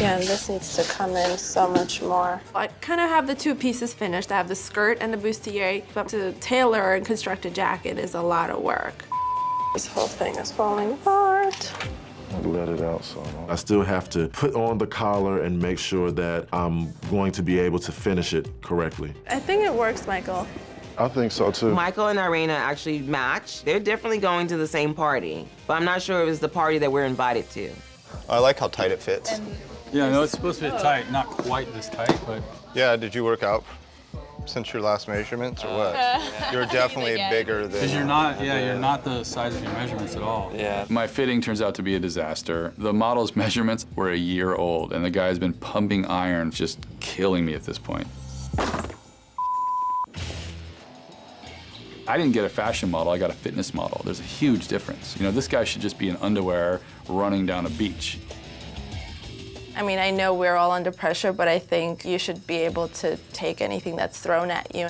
Yeah, this needs to come in so much more. I kind of have the two pieces finished. I have the skirt and the bustier, but to tailor and construct a jacket is a lot of work. This whole thing is falling apart. Let it out so I still have to put on the collar and make sure that I'm going to be able to finish it correctly. I think it works, Michael. I think so too. Michael and Irina actually match. They're definitely going to the same party, but I'm not sure it was the party that we're invited to. I like how tight it fits. Yeah, no, it's supposed to be tight, not quite this tight, but Yeah, did you work out since your last measurements or what? Uh, you're definitely bigger than. because you're not, yeah, you're not the size of your measurements at all. Yeah. My fitting turns out to be a disaster. The model's measurements were a year old, and the guy's been pumping iron, just killing me at this point. I didn't get a fashion model, I got a fitness model. There's a huge difference. You know, this guy should just be in underwear running down a beach. I mean, I know we're all under pressure, but I think you should be able to take anything that's thrown at you.